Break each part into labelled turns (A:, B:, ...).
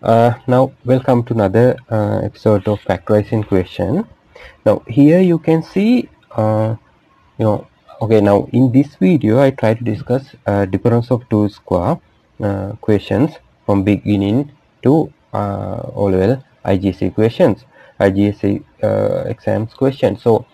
A: Uh, now welcome to another uh, episode of factorizing question. Now here you can see, uh, you know, okay. Now in this video, I try to discuss uh, difference of two square uh, questions from beginning to uh, O level IGCSE questions, IGCSE uh, exams questions. So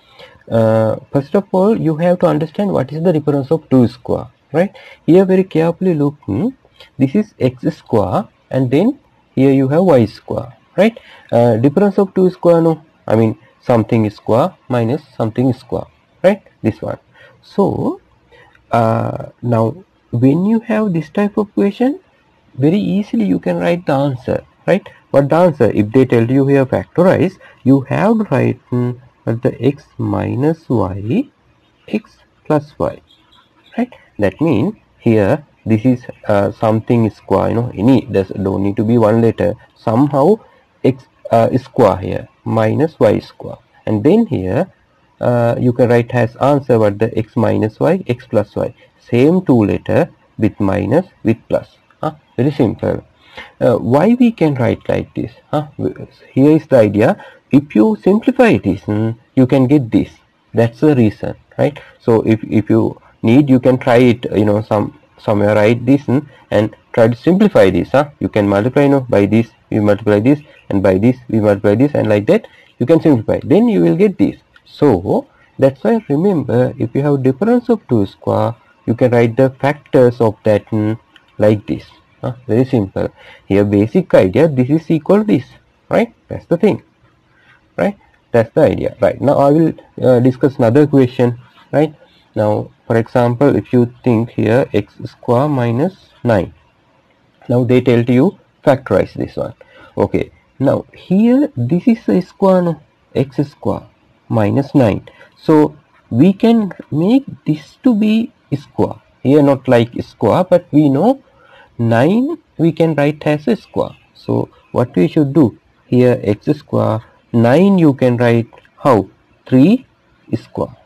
A: uh, first of all, you have to understand what is the difference of two square, right? Here very carefully look. hmm, This is x square, and then here you have y square, right? Uh, difference of two square, no. I mean something square minus something square, right? This one. So uh, now when you have this type of question, very easily you can write the answer, right? What the answer? If they tell you here factorize, you have to write mm, the x minus y, x plus y, right? That means here this is uh, something square, you know, any there's don't need to be one letter. Somehow x uh, square here minus y square, and then here uh, you can write as answer what the x minus y, x plus y. Same two letter with minus with plus. Huh? Very simple. Uh, why we can write like this? Huh? Here is the idea. If you simplify this, mm, you can get this. That's the reason, right? So if if you need, you can try it. You know, some somewhere write this mm, and try to simplify this. Huh? You can multiply, you know, by this we multiply this, and by this we multiply this, and like that you can simplify. Then you will get this. So that's why remember, if you have difference of two square, you can write the factors of that mm, like this. Huh? Very simple. Here basic idea, this is equal to this, right? That's the thing, right? That's the idea, right? Now I will uh, discuss another question, right? Now, for example, if you think here x square minus 9. Now they tell to you factorize this one. Okay. Now here this is a square no x square minus 9. So we can make this to be square. Here not like square but we know 9 we can write as a square. So what we should do here x square 9 you can write how 3 square.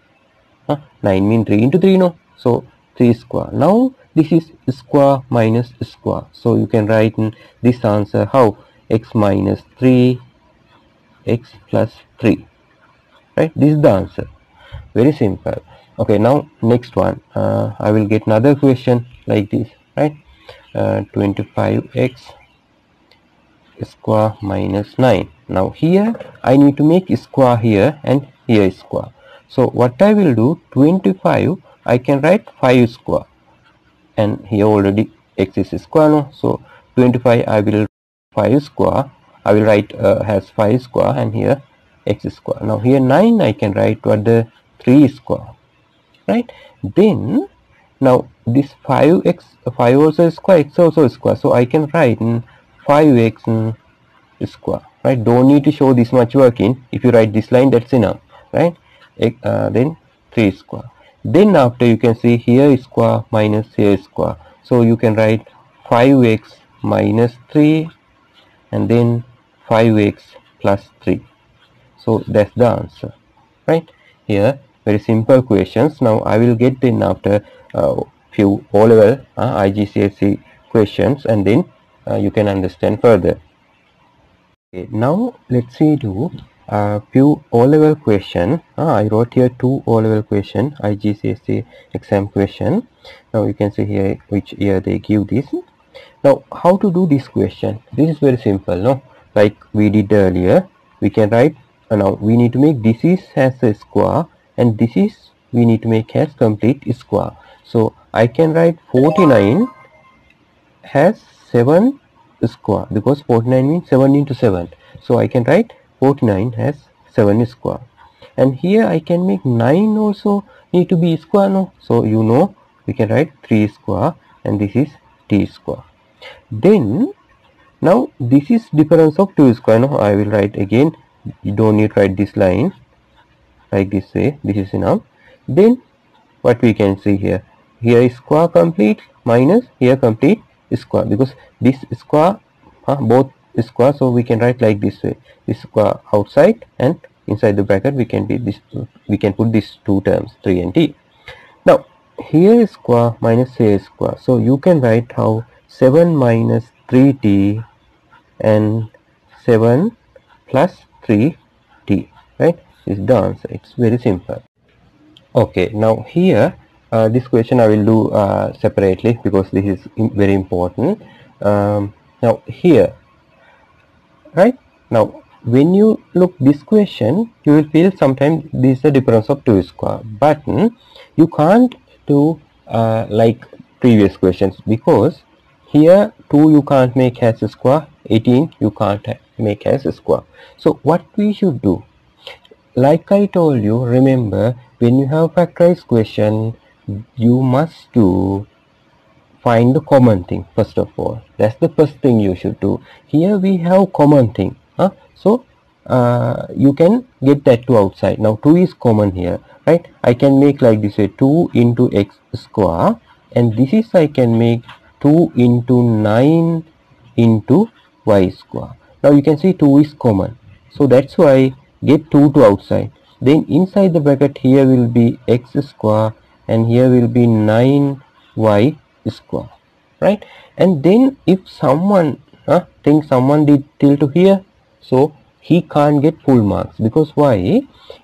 A: Huh? 9 mean 3 into 3 no. So 3 square. Now this is square minus square. So you can write in this answer how? X minus 3 x plus 3 right? This is the answer. Very simple. Okay now next one. Uh, I will get another question like this right? Uh, 25x square minus 9 now here I need to make square here and here square so what I will do 25 I can write 5 square. And here already x is square no? So 25 I will 5 square. I will write uh, has 5 square and here x square. Now here 9 I can write what the 3 square right? Then now this 5x 5 also square x also square. So I can write in 5x square right? Don't need to show this much working if you write this line that's enough right uh, then 3 square. Then after you can see here square minus here square. So you can write 5x minus 3 and then 5x plus 3 so that's the answer right? Here very simple questions. Now I will get in after uh, few O level uh, IGCSE questions and then uh, you can understand further. Okay, now let's see do a few O level question. Uh, I wrote here two O level question IGCSE exam question. Now you can see here which year they give this. Now how to do this question? This is very simple no? Like we did earlier we can write uh, now we need to make this is as a square and this is we need to make as complete square. So I can write 49 has 7 square because 49 means 7 into 7 so I can write 49 has 7 square. And here I can make 9 also need to be square no? So you know we can write 3 square and this is t square. Then now this is difference of 2 square no? I will write again. You don't need to write this line. Like this way. This is enough. Then what we can see here? Here is square complete minus here complete square because this square uh, both square so we can write like this way. This square outside and inside the bracket we can be this we can put these two terms 3 and t. Now here is square minus is square. So you can write how 7 minus 3t and 7 plus 3t right? Is the answer. It's very simple. Okay now here uh, this question I will do uh, separately because this is very important. Um, now here right? Now when you look this question you will feel sometimes this is the difference of 2 square but you can't do uh, like previous questions because here 2 you can't make as a square 18 you can't make as a square. So what we should do? Like I told you remember when you have factorized question you must do find the common thing first of all. That's the first thing you should do. Here we have common thing huh? so uh, you can get that to outside. Now 2 is common here right? I can make like this way 2 into x square and this is I can make 2 into 9 into y square. Now you can see 2 is common. So that's why get 2 to outside. Then inside the bracket here will be x square and here will be 9y square right and then if someone uh, think someone did till to here so he can't get full marks because why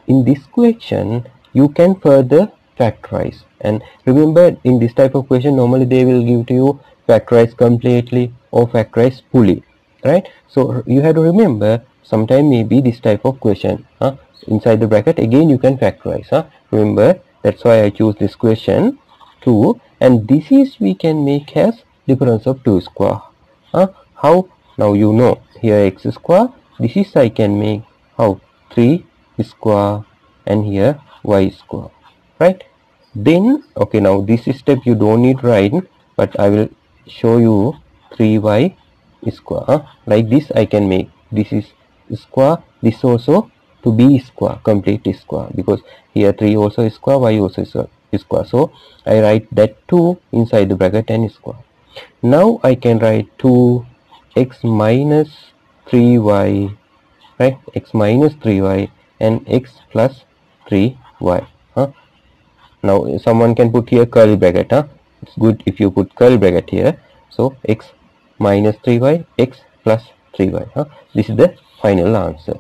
A: in this question you can further factorize and remember in this type of question normally they will give to you factorize completely or factorize fully right so you have to remember sometime maybe this type of question huh? inside the bracket again you can factorize huh? remember that's why I choose this question 2 and this is we can make as difference of 2 square. Huh? how? Now you know. Here x square this is I can make how? 3 square and here y square. Right? Then okay now this step you don't need right but I will show you 3y square. Huh? like this I can make this is square this also to be square complete square. Because here 3 also square y also is square so I write that 2 inside the bracket and square now I can write 2 x minus 3y right x minus 3y and x plus 3y huh? now someone can put here curly bracket huh? it's good if you put curly bracket here so x minus 3y x plus 3y huh? this is the final answer